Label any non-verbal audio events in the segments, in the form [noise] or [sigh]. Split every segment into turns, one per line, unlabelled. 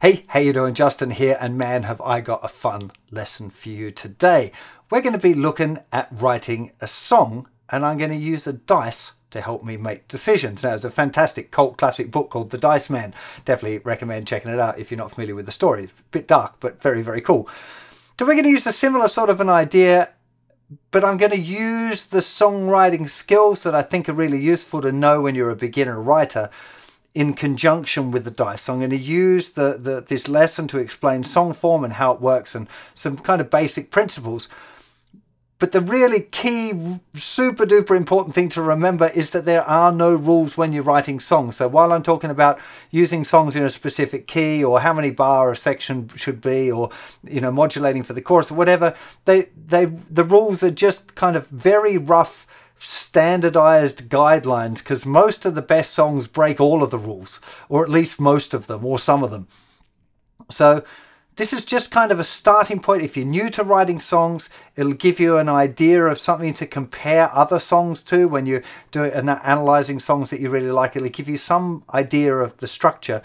Hey, how you doing? Justin here, and man, have I got a fun lesson for you today. We're going to be looking at writing a song, and I'm going to use a dice to help me make decisions. Now, it's a fantastic cult classic book called The Dice Man. Definitely recommend checking it out if you're not familiar with the story. A bit dark, but very, very cool. So we're going to use a similar sort of an idea, but I'm going to use the songwriting skills that I think are really useful to know when you're a beginner writer in conjunction with the dice. So I'm going to use the, the this lesson to explain song form and how it works and some kind of basic principles. But the really key, super duper important thing to remember is that there are no rules when you're writing songs. So while I'm talking about using songs in a specific key or how many bar a section should be or, you know, modulating for the chorus or whatever, they, they, the rules are just kind of very rough standardized guidelines because most of the best songs break all of the rules, or at least most of them, or some of them. So, this is just kind of a starting point. If you're new to writing songs, it'll give you an idea of something to compare other songs to when you're doing analyzing songs that you really like. It'll give you some idea of the structure.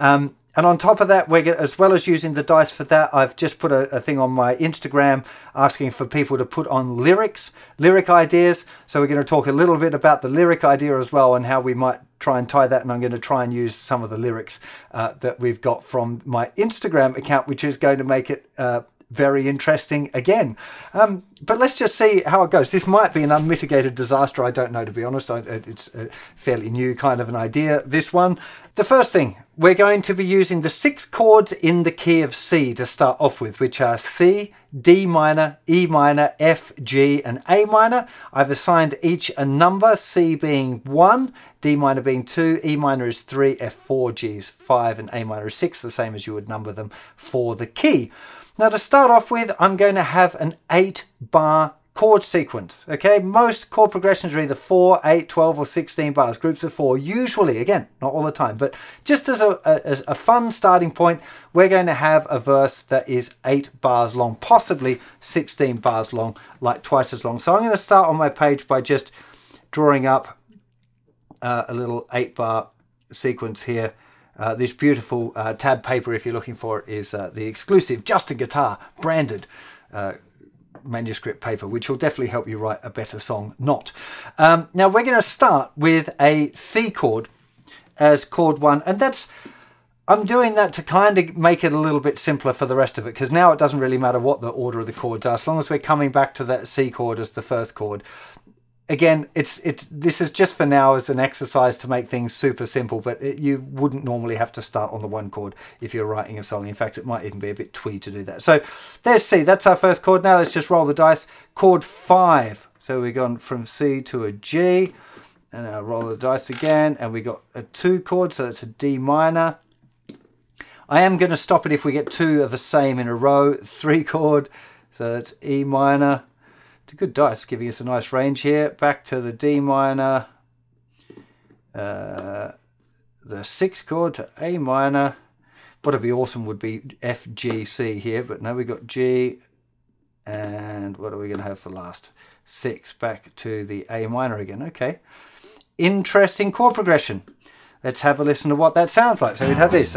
Um, and on top of that, we're as well as using the dice for that, I've just put a, a, thing on my Instagram asking for people to put on lyrics, lyric ideas. So we're going to talk a little bit about the lyric idea as well and how we might try and tie that. And I'm going to try and use some of the lyrics uh, that we've got from my Instagram account, which is going to make it uh, very interesting again. Um, but let's just see how it goes. This might be an unmitigated disaster. I don't know, to be honest. I, it's a fairly new kind of an idea, this one. The first thing, we're going to be using the six chords in the key of C to start off with, which are C, D minor, E minor, F, G, and A minor. I've assigned each a number, C being 1, D minor being 2, E minor is 3, F4, G is 5, and A minor is 6, the same as you would number them for the key. Now to start off with, I'm going to have an 8 bar chord sequence. Okay, most chord progressions are either 4, 8, 12 or 16 bars, groups of 4, usually, again, not all the time, but just as a, as a fun starting point, we're going to have a verse that is 8 bars long, possibly 16 bars long, like twice as long. So I'm going to start on my page by just drawing up uh, a little 8 bar sequence here. Uh, this beautiful uh, tab paper, if you're looking for it, is uh, the exclusive Justin Guitar branded uh, manuscript paper, which will definitely help you write a better song. Not. Um, now we're going to start with a C chord as chord one, and that's I'm doing that to kind of make it a little bit simpler for the rest of it because now it doesn't really matter what the order of the chords are as long as we're coming back to that C chord as the first chord again, it's it's this is just for now as an exercise to make things super simple, but it, you wouldn't normally have to start on the one chord if you're writing a song. In fact, it might even be a bit twee to do that. So there's C. That's our first chord. Now let's just roll the dice. Chord five. So we've gone from C to a G, and I'll roll the dice again, and we got a two chord, so that's a D minor. I am going to stop it if we get two of the same in a row. Three chord, so that's E minor a good dice, giving us a nice range here. Back to the D minor, uh, the sixth chord to A minor. What would be awesome would be F, G, C here, but now we've got G, and what are we going to have for last? Six, back to the A minor again. Okay. Interesting chord progression. Let's have a listen to what that sounds like. So we'd have this.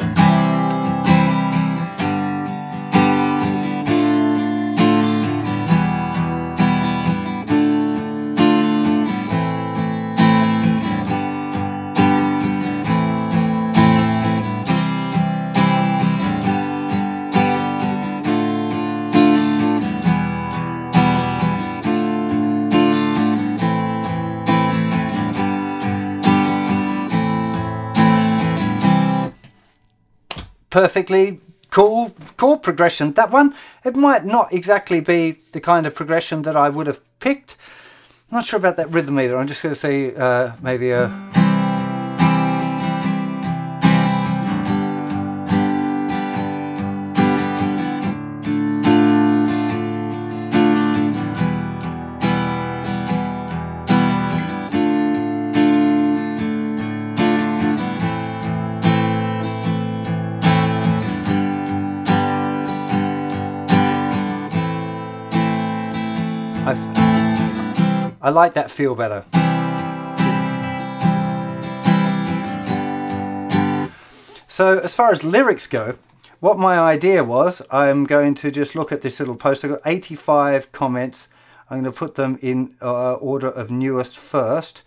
Perfectly cool cool progression. That one, it might not exactly be the kind of progression that I would have picked. I'm not sure about that rhythm either. I'm just going to say uh, maybe a... I like that feel better. So as far as lyrics go, what my idea was, I'm going to just look at this little post. I've got 85 comments. I'm going to put them in uh, order of newest first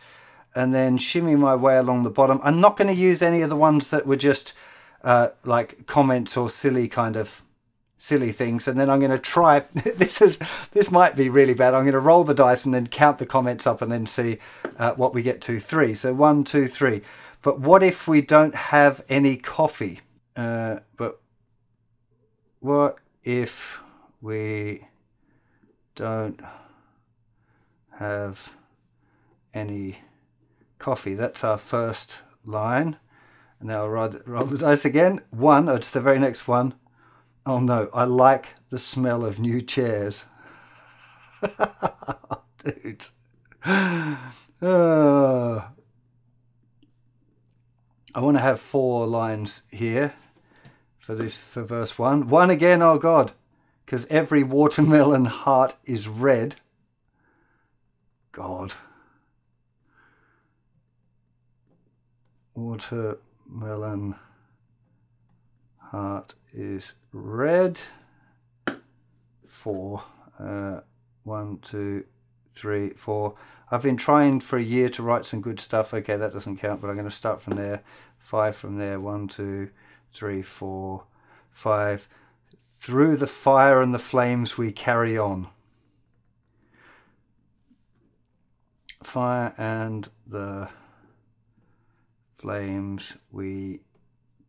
and then shimmy my way along the bottom. I'm not going to use any of the ones that were just uh, like comments or silly kind of silly things and then I'm going to try [laughs] this is this might be really bad. I'm going to roll the dice and then count the comments up and then see uh, what we get to. Three. So one two three. But what if we don't have any coffee? Uh, but what if we don't have any coffee? That's our first line. And now I'll roll, the dice again. One it's the very next one Oh no, I like the smell of new chairs. [laughs] Dude. Uh, [sighs] I want to have four lines here for this for verse one. One again, oh God, because every watermelon heart is red. God. Watermelon heart is red. Four. Uh, one, two, three, four. I've been trying for a year to write some good stuff. Okay, that doesn't count, but I'm going to start from there. Five from there. One, two, three, four, five. Through the fire and the flames we carry on. Fire and the flames we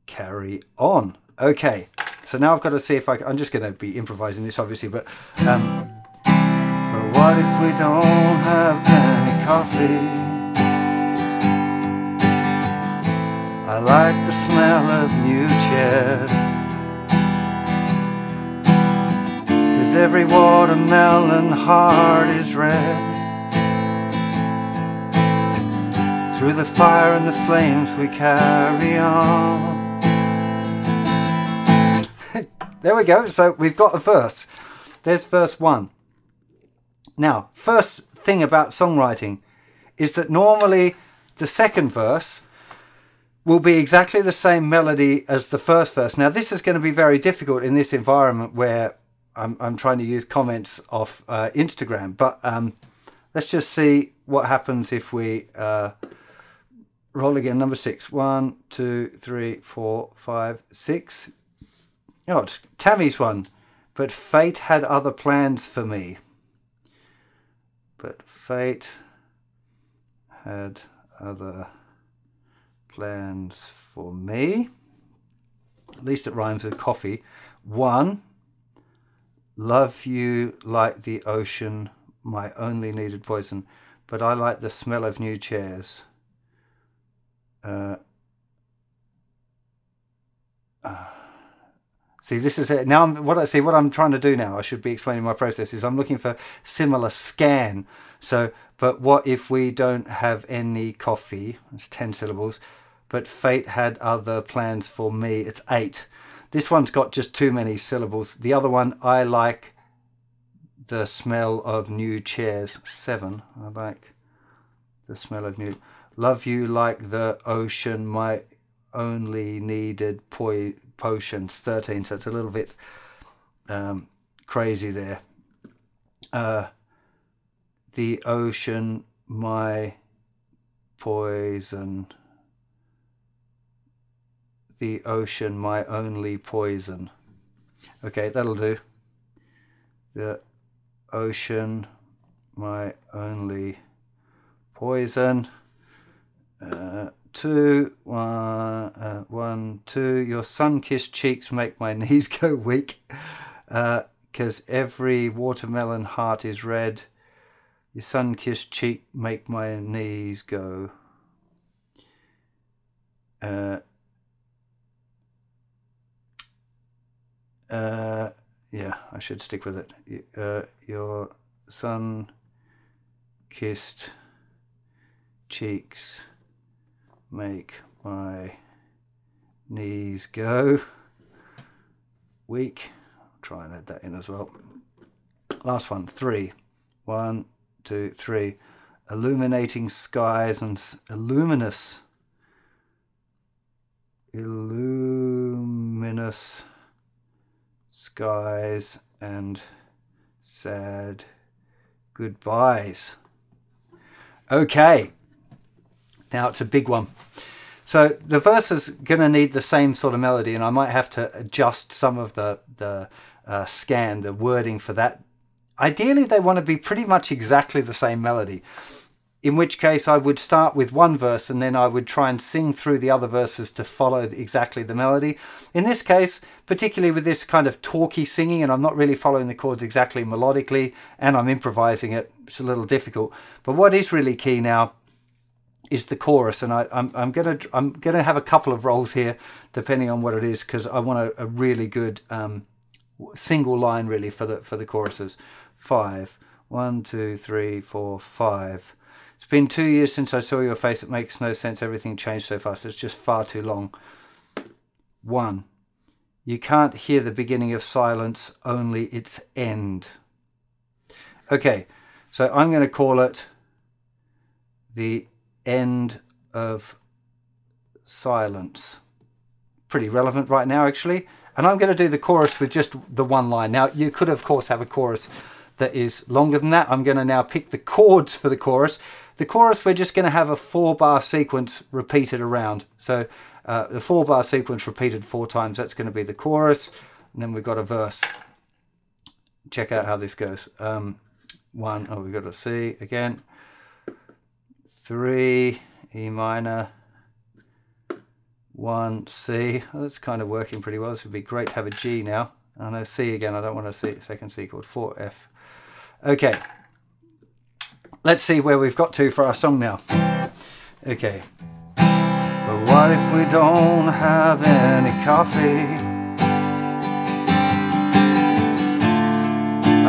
carry on. Okay, so now I've got to see if I can, I'm just going to be improvising this obviously, but, um, but what if we don't have any coffee? I like the smell of new chairs. Cause every watermelon heart is red. Through the fire and the flames we carry on. There we go. So we've got a verse. There's verse one. Now, first thing about songwriting is that normally the second verse will be exactly the same melody as the first verse. Now, this is going to be very difficult in this environment where I'm, I'm trying to use comments off uh, Instagram. But um, let's just see what happens if we uh, roll again. Number six. One, two, three, four, five, six. Oh, it's Tammy's one. But fate had other plans for me. But fate had other plans for me. At least it rhymes with coffee. One, love you like the ocean, my only needed poison. But I like the smell of new chairs. Uh, uh, See, this is it. Now, I'm, what I see, what I'm trying to do now, I should be explaining my process, is I'm looking for similar scan. So, but what if we don't have any coffee? It's 10 syllables. But fate had other plans for me. It's eight. This one's got just too many syllables. The other one, I like the smell of new chairs. Seven. I like the smell of new. Love you like the ocean, my only needed poi potions 13 so it's a little bit um, crazy there. Uh, the ocean my poison. The ocean my only poison. Okay that'll do. The ocean my only poison. Uh, two, one, uh, one, two. Your sun-kissed cheeks make my [laughs] knees go weak, because uh, every watermelon heart is red. Your sun-kissed cheek make my knees go. Uh, uh, yeah, I should stick with it. Uh, your sun-kissed cheeks make my knees go. Weak. I'll try and add that in as well. Last one, three. One, two, three. Illuminating skies and luminous, illuminous skies and sad goodbyes. Okay, now it's a big one. So the verse is going to need the same sort of melody, and I might have to adjust some of the the uh, scan, the wording for that. Ideally, they want to be pretty much exactly the same melody. In which case, I would start with one verse and then I would try and sing through the other verses to follow exactly the melody. In this case, particularly with this kind of talky singing, and I'm not really following the chords exactly melodically, and I'm improvising it, it's a little difficult. But what is really key now is the chorus, and I, am I'm, I'm gonna I'm gonna have a couple of rolls here, depending on what it is, because I want a, a really good um, single line really for the for the choruses. Five, one, two, three, four, five. It's been two years since I saw your face. It makes no sense. Everything changed so fast. It's just far too long. One. You can't hear the beginning of silence, only its end. Okay, so I'm going to call it the end of silence. Pretty relevant right now, actually. And I'm going to do the chorus with just the one line. Now, you could, of course, have a chorus that is longer than that. I'm going to now pick the chords for the chorus. The chorus, we're just going to have a four bar sequence repeated around. So uh, the four bar sequence repeated four times, that's going to be the chorus. And then we've got a verse. Check out how this goes. Um, one, oh, we've got a C again. Three, E minor, one, C. Oh, that's kind of working pretty well. This would be great to have a G now. Oh, I know C again. I don't want a C, second C chord. 4F. Okay let's see where we've got to for our song now. Okay. But what if we don't have any coffee?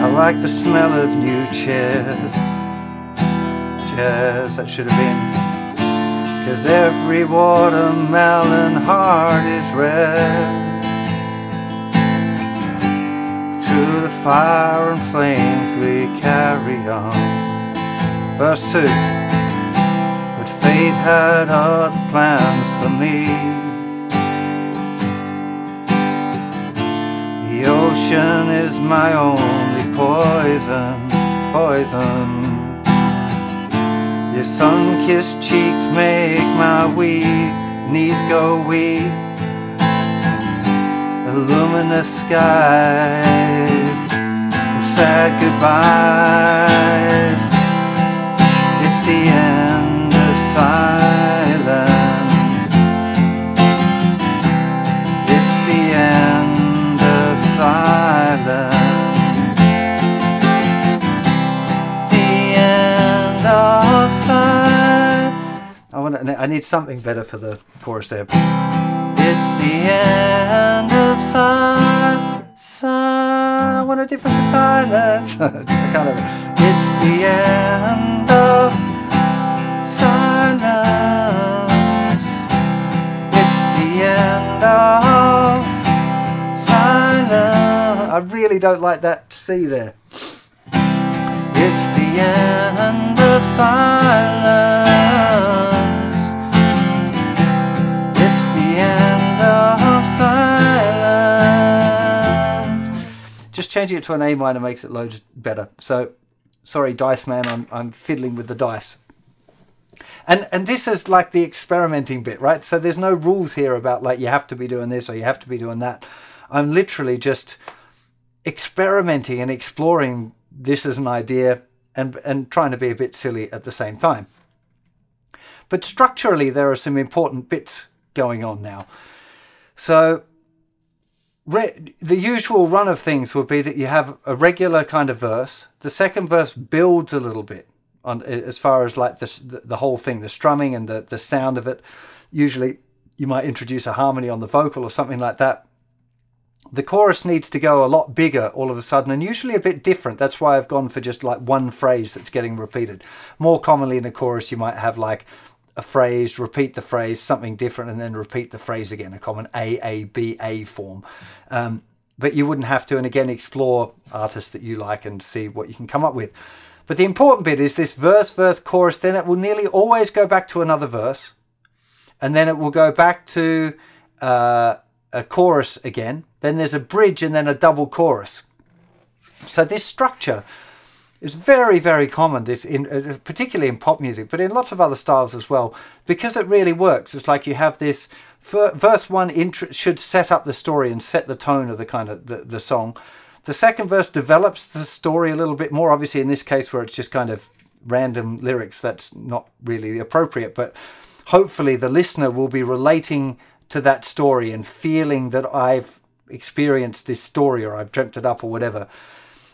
I like the smell of new chairs. That should have been. Cause every watermelon heart is red. Through the fire and flames we carry on. Verse 2 But fate had other plans for me The ocean is my only poison, poison Your sun-kissed cheeks make my weak knees go weak. The luminous skies sad goodbyes. It's the end I need something better for the chorus there. It's the end of silence. [laughs] I want a different silence. I kind of. It's the end of silence. It's the end of silence. I really don't like that C there. It's the end of silence. Just changing it to an A minor makes it loads better. So, sorry, Dice Man, I'm, I'm fiddling with the dice. And and this is like the experimenting bit, right? So there's no rules here about like you have to be doing this or you have to be doing that. I'm literally just experimenting and exploring this as an idea and and trying to be a bit silly at the same time. But structurally there are some important bits going on now. So the usual run of things would be that you have a regular kind of verse. The second verse builds a little bit on as far as like the, the whole thing, the strumming and the, the sound of it. Usually you might introduce a harmony on the vocal or something like that. The chorus needs to go a lot bigger all of a sudden and usually a bit different. That's why I've gone for just like one phrase that's getting repeated. More commonly in a chorus, you might have like a phrase, repeat the phrase, something different, and then repeat the phrase again, a common A, A, B, A form. Um, but you wouldn't have to, and again, explore artists that you like and see what you can come up with. But the important bit is this verse, verse, chorus, then it will nearly always go back to another verse. And then it will go back to uh, a chorus again. then there's a bridge and then a double chorus. So this structure is very, very common, this in, uh, particularly in pop music, but in lots of other styles as well, because it really works. It's like you have this verse one should set up the story and set the tone of the kind of the, the song. The second verse develops the story a little bit more. Obviously, in this case, where it's just kind of random lyrics, that's not really appropriate. But hopefully, the listener will be relating to that story and feeling that I've experienced this story or I've dreamt it up or whatever.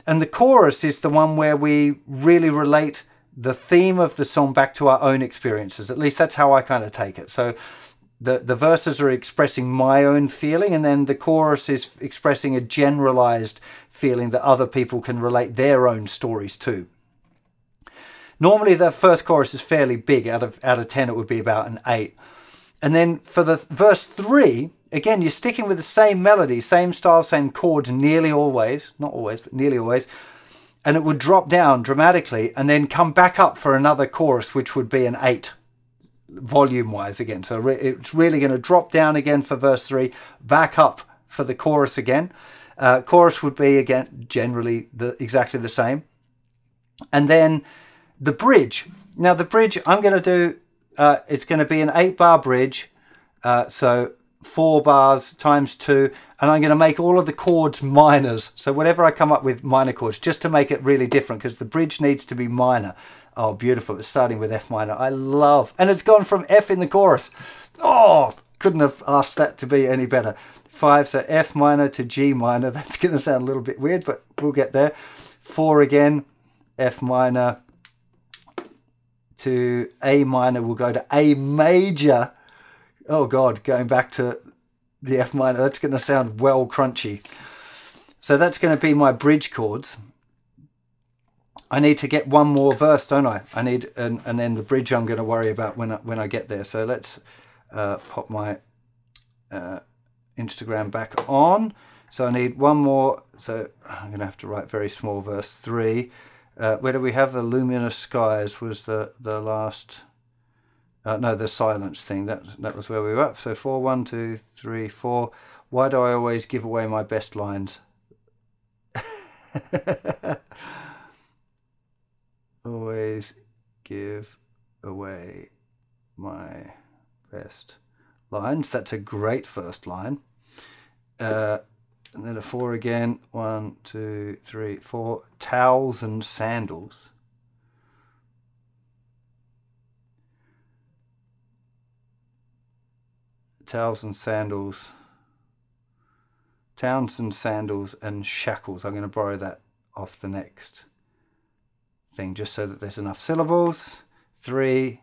And the chorus is the one where we really relate the theme of the song back to our own experiences. At least that's how I kind of take it. So the, the verses are expressing my own feeling, and then the chorus is expressing a generalized feeling that other people can relate their own stories to. Normally, the first chorus is fairly big. Out of out of ten, it would be about an eight. And then for the verse three, again, you're sticking with the same melody, same style, same chords, nearly always, not always, but nearly always. And it would drop down dramatically and then come back up for another chorus, which would be an eight volume wise again. So it's really going to drop down again for verse three, back up for the chorus again. Uh, chorus would be again generally the exactly the same. And then the bridge. Now the bridge I'm going to do. Uh, it's going to be an eight bar bridge. Uh, so four bars times two and I'm going to make all of the chords minors. So whatever I come up with minor chords just to make it really different because the bridge needs to be minor. Oh beautiful. It's starting with F minor. I love and it's gone from F in the chorus. Oh couldn't have asked that to be any better. Five so F minor to G minor. [laughs] That's going to sound a little bit weird but we'll get there. Four again F minor to A minor. We'll go to A major oh god, going back to the F minor, that's going to sound well crunchy. So that's going to be my bridge chords. I need to get one more verse, don't I? I need, and, and then the bridge I'm going to worry about when I, when I get there. So let's uh, pop my uh, Instagram back on. So I need one more. So I'm going to have to write very small verse three. Uh, where do we have the luminous skies was the, the last uh, no, the silence thing. That that was where we were up. So four, one, two, three, four. Why do I always give away my best lines? [laughs] always give away my best lines. That's a great first line. Uh, and then a four again. One, two, three, four. Towels and sandals. Towels and sandals, towns and sandals and shackles. I'm going to borrow that off the next thing just so that there's enough syllables. Three,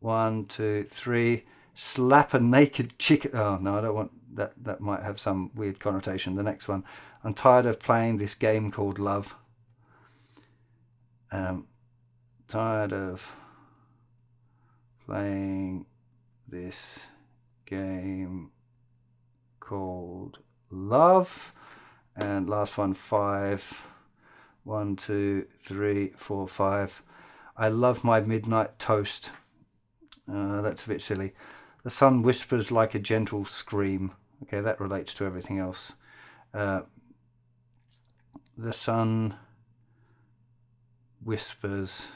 one, two, three. Slap a naked chicken. Oh no, I don't want that. That might have some weird connotation. The next one. I'm tired of playing this game called love. Um, tired of playing this game called Love. And last one, five. One, two, three, four, five. I love my midnight toast. Uh, that's a bit silly. The sun whispers like a gentle scream. Okay, that relates to everything else. Uh, the sun whispers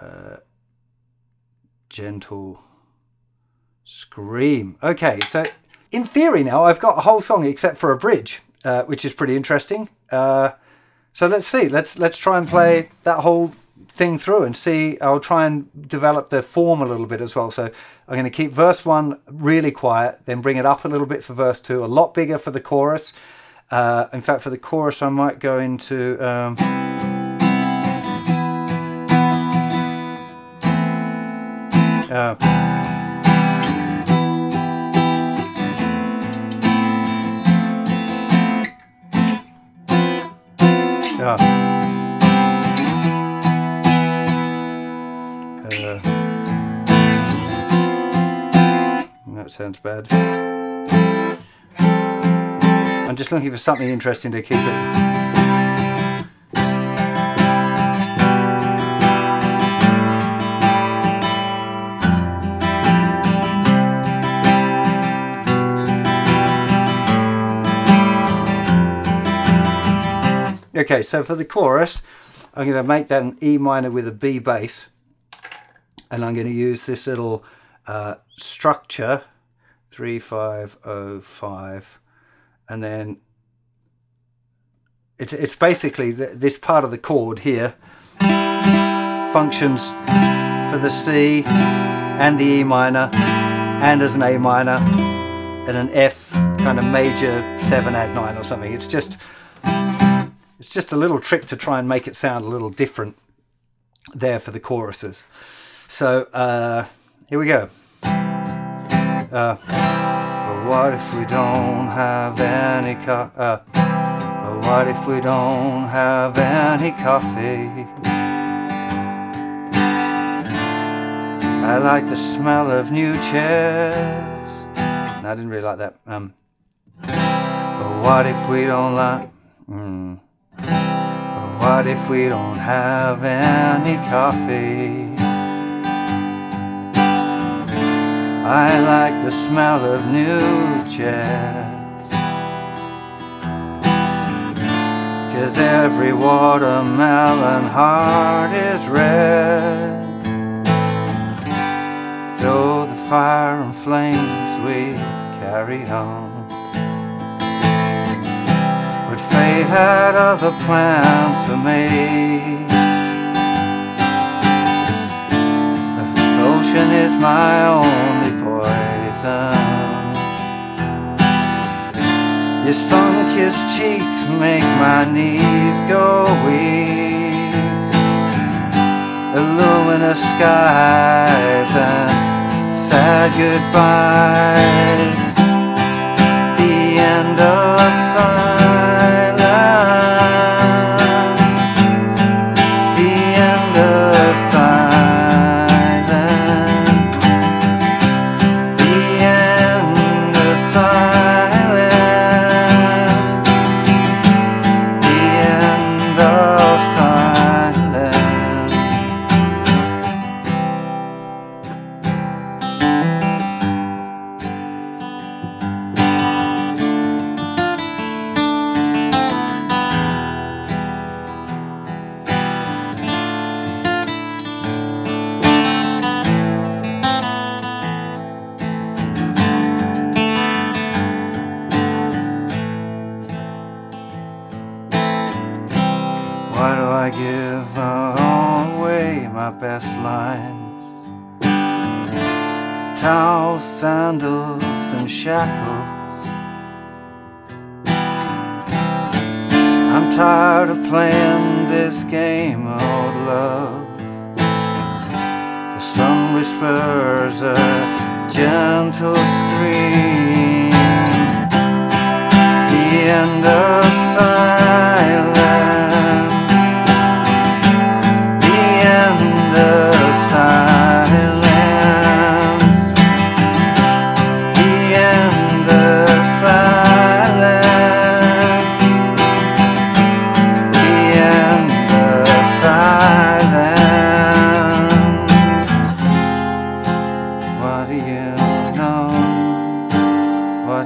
uh, gentle Scream. Okay, so in theory now I've got a whole song except for a bridge, uh, which is pretty interesting. Uh, so let's see. Let's let's try and play that whole thing through and see. I'll try and develop the form a little bit as well. So I'm going to keep verse one really quiet, then bring it up a little bit for verse two, a lot bigger for the chorus. Uh, in fact, for the chorus, I might go into. Um, uh, Ja. Uh, that sounds bad. I'm just looking for something interesting to keep it. Okay, so for the chorus, I'm going to make that an E minor with a B bass. And I'm going to use this little uh, structure, 3505. And then it, it's basically th this part of the chord here functions for the C and the E minor and as an A minor and an F kind of major 7 add 9 or something. It's just it's just a little trick to try and make it sound a little different there for the choruses. So uh, here we go. Uh, but what if we don't have any uh, what if we don't have any coffee? I like the smell of new chairs. No, I didn't really like that. Um, but what if we don't like? Mm. What if we don't have any coffee? I like the smell of new jazz. Cause every watermelon heart is red. Though the fire and flames we carry on fate had other plans for me. The ocean is my only poison. Your sun-kissed cheeks make my knees go weak. The luminous skies and sad goodbyes. The end of summer best lines. Towels, sandals and shackles. I'm tired of playing this game of love. The sun whispers a gentle scream. The end of silence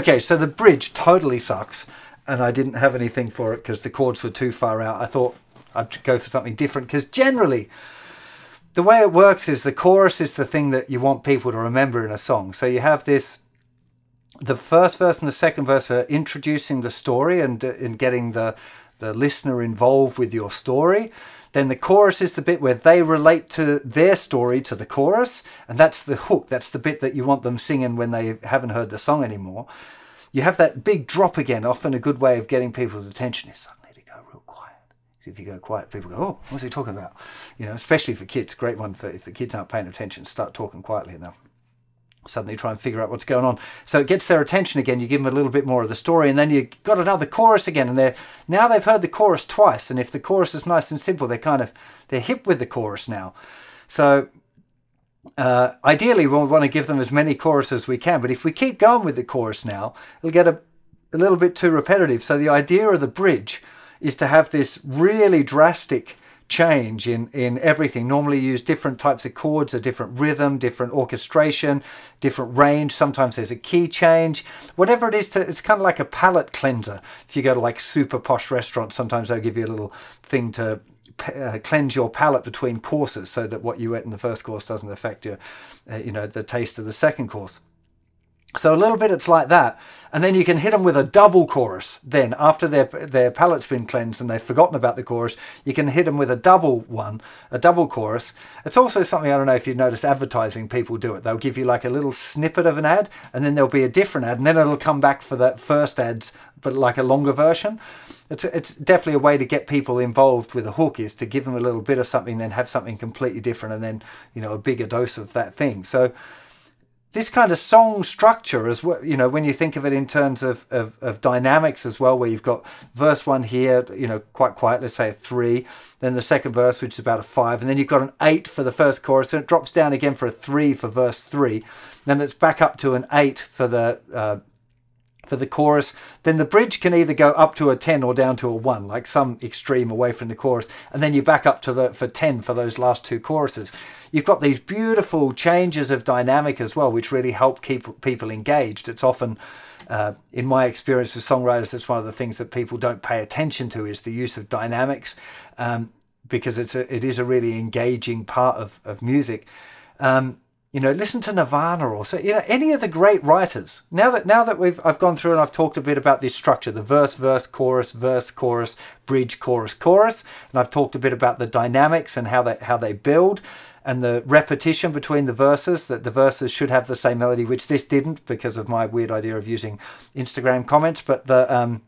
Okay, so the bridge totally sucks, and I didn't have anything for it because the chords were too far out. I thought I'd go for something different because generally, the way it works is the chorus is the thing that you want people to remember in a song. So you have this the first verse and the second verse are introducing the story and, uh, and getting the, the listener involved with your story. Then the chorus is the bit where they relate to their story to the chorus, and that's the hook. That's the bit that you want them singing when they haven't heard the song anymore. You have that big drop again. Often a good way of getting people's attention is suddenly to go real quiet. If you go quiet, people go, "Oh, what's he talking about?" You know, especially for kids. Great one for if the kids aren't paying attention. Start talking quietly enough suddenly try and figure out what's going on. So it gets their attention again. You give them a little bit more of the story, and then you got another chorus again. And they're now they've heard the chorus twice. And if the chorus is nice and simple, they're kind of they're hip with the chorus now. So uh, ideally, we want to give them as many choruses as we can. But if we keep going with the chorus now, it'll get a, a little bit too repetitive. So the idea of the bridge is to have this really drastic change in, in everything. Normally use different types of chords, a different rhythm, different orchestration, different range. Sometimes there's a key change. Whatever it is, to, it's kind of like a palate cleanser. If you go to like super posh restaurants, sometimes they'll give you a little thing to uh, cleanse your palate between courses so that what you ate in the first course doesn't affect your, uh, you know, the taste of the second course. So a little bit it's like that. And then you can hit them with a double chorus. Then after their their palate's been cleansed and they've forgotten about the chorus, you can hit them with a double one, a double chorus. It's also something I don't know if you've noticed advertising people do it. They'll give you like a little snippet of an ad and then there'll be a different ad and then it'll come back for that first ads but like a longer version. It's, it's definitely a way to get people involved with a hook is to give them a little bit of something then have something completely different and then you know a bigger dose of that thing. So this kind of song structure as well you know when you think of it in terms of, of, of, dynamics as well where you've got verse one here you know quite quiet let's say a three then the second verse which is about a five and then you've got an eight for the first chorus and it drops down again for a three for verse three then it's back up to an eight for the uh, for the chorus, then the bridge can either go up to a 10 or down to a 1, like some extreme away from the chorus, and then you back up to the for 10 for those last two choruses. You've got these beautiful changes of dynamic as well, which really help keep people engaged. It's often uh, in my experience with songwriters, that's one of the things that people don't pay attention to is the use of dynamics, um, because it's a, it is a really engaging part of, of music. Um, you know, listen to Nirvana or so, you know, any of the great writers. Now that now that we've I've gone through and I've talked a bit about this structure, the verse, verse, chorus, verse, chorus, bridge, chorus, chorus, and I've talked a bit about the dynamics and how they how they build and the repetition between the verses that the verses should have the same melody, which this didn't because of my weird idea of using Instagram comments. But the um,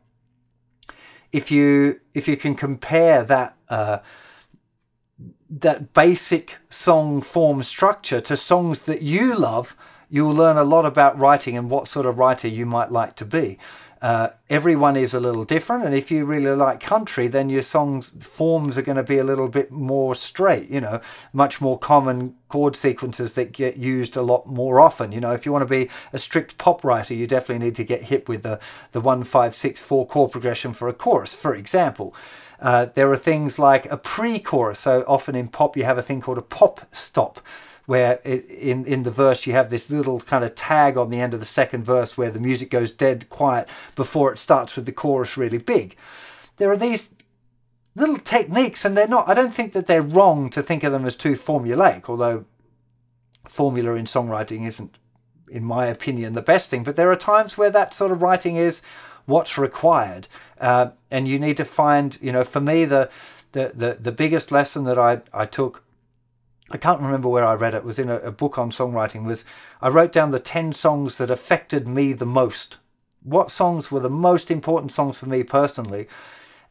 if you if you can compare that uh, that basic song form structure to songs that you love, you'll learn a lot about writing and what sort of writer you might like to be. Uh, everyone is a little different, and if you really like country, then your songs forms are going to be a little bit more straight. You know, much more common chord sequences that get used a lot more often. You know, if you want to be a strict pop writer, you definitely need to get hit with the the one five six four chord progression for a chorus, for example. Uh, there are things like a pre-chorus. So often in pop, you have a thing called a pop stop, where it, in in the verse you have this little kind of tag on the end of the second verse where the music goes dead quiet before it starts with the chorus really big. There are these little techniques, and they're not. I don't think that they're wrong to think of them as too formulaic, although formula in songwriting isn't, in my opinion, the best thing. But there are times where that sort of writing is what's required. Uh, and you need to find, you know, for me, the, the, the, the biggest lesson that I, I took, I can't remember where I read it, was in a, a book on songwriting, was I wrote down the 10 songs that affected me the most. What songs were the most important songs for me personally?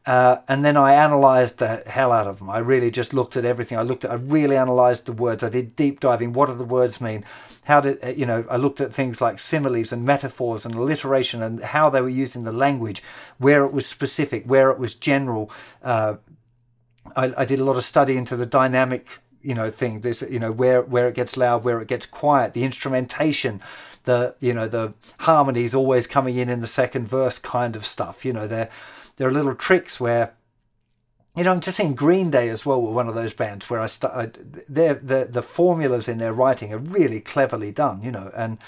Uh, and then I analysed the hell out of them. I really just looked at everything. I looked at, I really analysed the words. I did deep diving. What do the words mean? How did, uh, you know, I looked at things like similes and metaphors and alliteration and how they were using the language, where it was specific, where it was general. Uh, I, I did a lot of study into the dynamic, you know, thing. This, you know, where where it gets loud, where it gets quiet, the instrumentation, the, you know, the harmonies always coming in in the second verse kind of stuff. You know, they're there are little tricks where you know, I'm just seeing Green Day as well were one of those bands where I start. Their the the formulas in their writing are really cleverly done, you know, and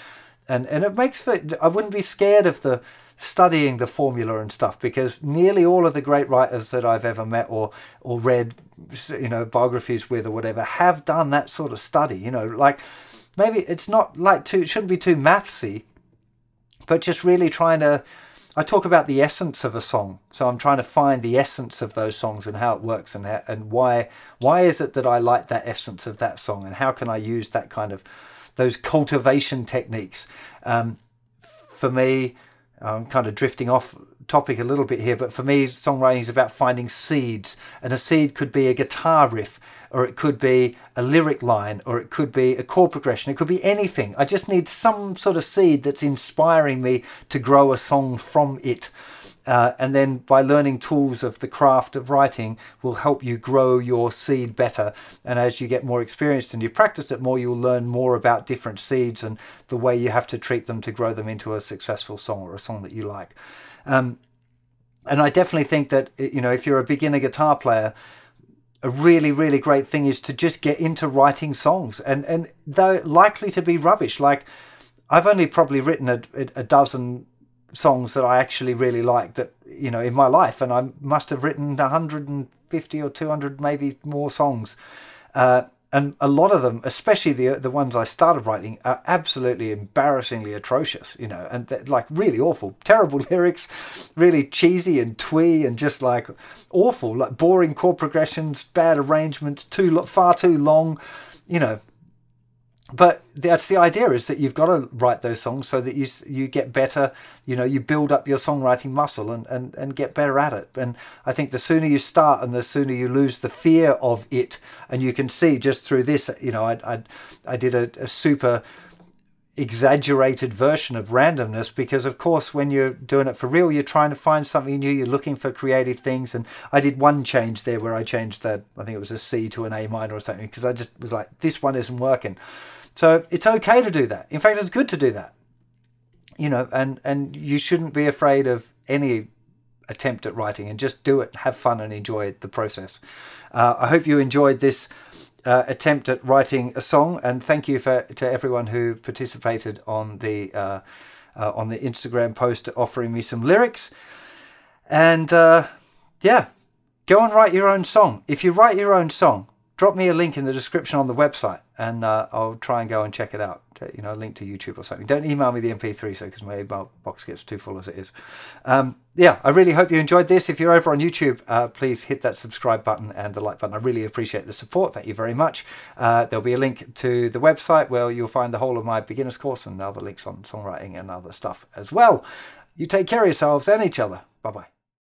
and and it makes for. I wouldn't be scared of the studying the formula and stuff because nearly all of the great writers that I've ever met or or read you know biographies with or whatever have done that sort of study you know like maybe it's not like too it shouldn't be too mathsy but just really trying to I talk about the essence of a song. So I'm trying to find the essence of those songs and how it works and how, and why why is it that I like that essence of that song and how can I use that kind of those cultivation techniques. Um, for me, I'm kind of drifting off topic a little bit here, but for me, songwriting is about finding seeds. And a seed could be a guitar riff, or it could be a lyric line, or it could be a chord progression. It could be anything. I just need some sort of seed that's inspiring me to grow a song from it. Uh, and then by learning tools of the craft of writing will help you grow your seed better. And as you get more experienced and you practice it more, you'll learn more about different seeds and the way you have to treat them to grow them into a successful song or a song that you like. Um, and I definitely think that you know if you're a beginner guitar player, a really really great thing is to just get into writing songs, and and they're likely to be rubbish. Like I've only probably written a, a dozen songs that I actually really like that you know in my life, and I must have written 150 or 200 maybe more songs. Uh, and a lot of them, especially the the ones I started writing, are absolutely embarrassingly atrocious, you know, and like really awful, terrible [laughs] lyrics, really cheesy and twee, and just like awful, like boring chord progressions, bad arrangements, too far too long, you know but that's the idea is that you've got to write those songs so that you you get better you know you build up your songwriting muscle and, and and get better at it. And i think the sooner you start and the sooner you lose the fear of it and you can see just through this you know i i, I did a, a super exaggerated version of randomness because of course when you're doing it for real you're trying to find something new you're looking for creative things and i did one change there where i changed that i think it was a c to an a minor or something because i just was like this one isn't working so it's okay to do that. In fact, it's good to do that. You know, and and you shouldn't be afraid of any attempt at writing and just do it, have fun, and enjoy the process. Uh, I hope you enjoyed this uh, attempt at writing a song, and thank you for to everyone who participated on the uh, uh on the Instagram post offering me some lyrics. And uh, yeah, go and write your own song. If you write your own song, drop me a link in the description on the website and uh, I'll try and go and check it out. You know, link to YouTube or something. Don't email me the MP3 so because my email box gets too full as it is. Um, yeah, I really hope you enjoyed this. If you're over on YouTube, uh, please hit that subscribe button and the like button. I really appreciate the support. Thank you very much. Uh, there'll be a link to the website where you'll find the whole of my beginner's course and other links on songwriting and other stuff as well. You take care of yourselves and each other. Bye bye.